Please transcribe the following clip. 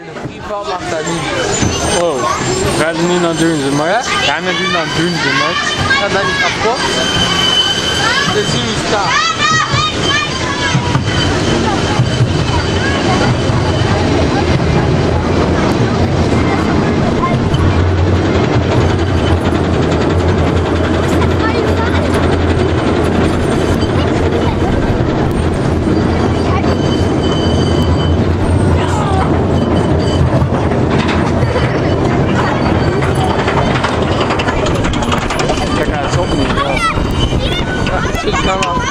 de FIFA mag dat niet. Oh, ga je nu naar doen ze, maar? Ga je nu naar doen ze, maar. Gaat dat niet kapot? Dit zien we staan. Come.